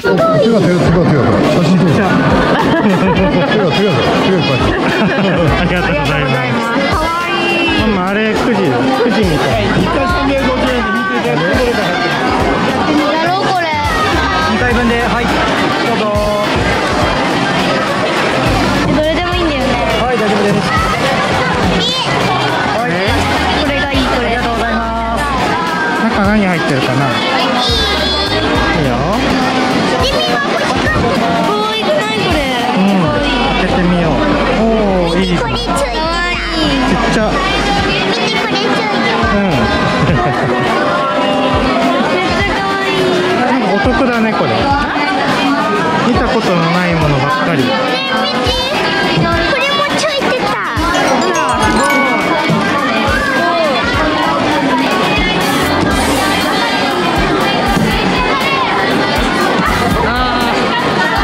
手が手が手が手が写真撮る手が手が手がありがとうございます。かわいい。ママあれ9時9時みたい。一回350円で見ていただくところがやろうこれ。2回分ではいどうぞ。どれでもいいんだよね。はい大丈夫です。はい。これがいいこれ。ありがとうございます。中何入ってるかな？得だねこれ。見たことのないものばっかり。これもついてた。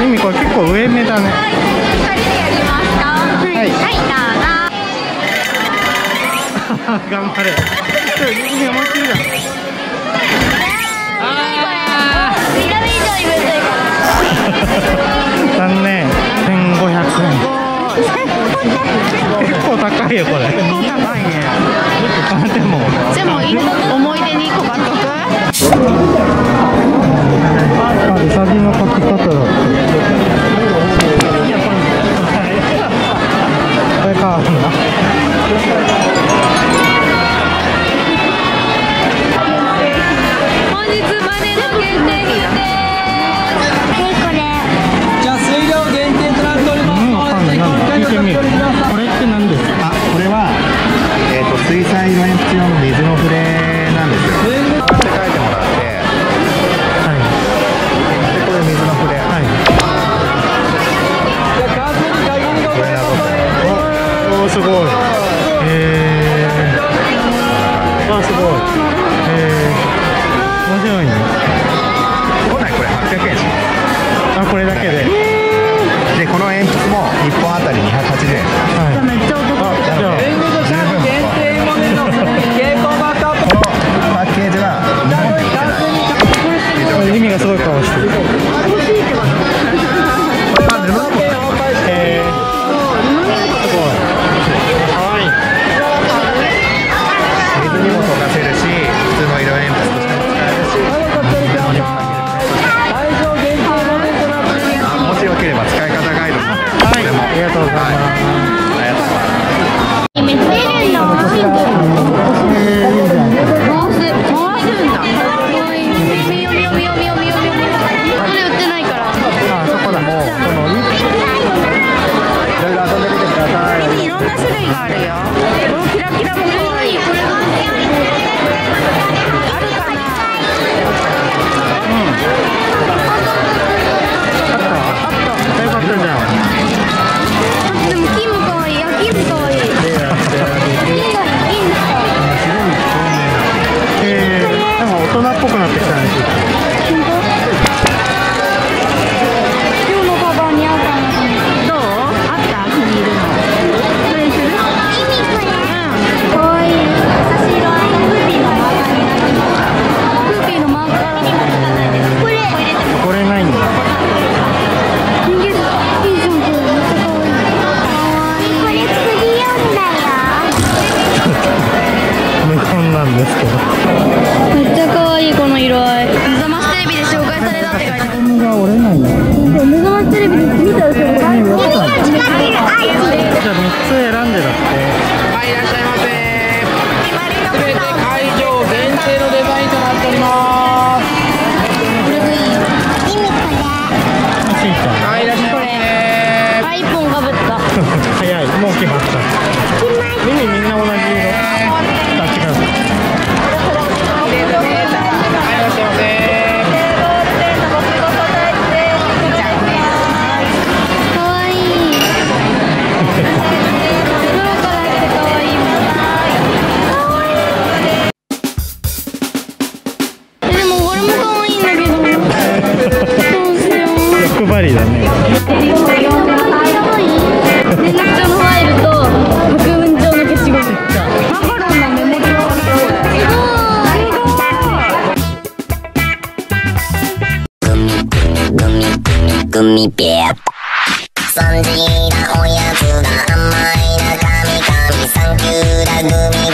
ミミこれ結構上目だね。はい。はい。頑張れ。ちょミミ思いっき残念。1500円。結構高いよこれ。結構高いね。あ でも。でも思い出に小学あごい。えー。あすごい。えー。面白いね。本来これ800円しまあこれだけで。すでこの鉛筆も1本あたり280円ろんな種類があるよ。このキラキラも可愛い。なんですけど。めっちゃ可愛いこの色合い。目覚ましテレビで紹介されたって書いてある。目が折れないね。目覚ましテレビで見たでしょ。じゃあ三つ選んでだって。りだね。連絡帳のファイルと白雲帳の消しゴム。マカロンのメモ帳。すごい。グミペアそんじだおやつだ甘いな神々サンキューだグミ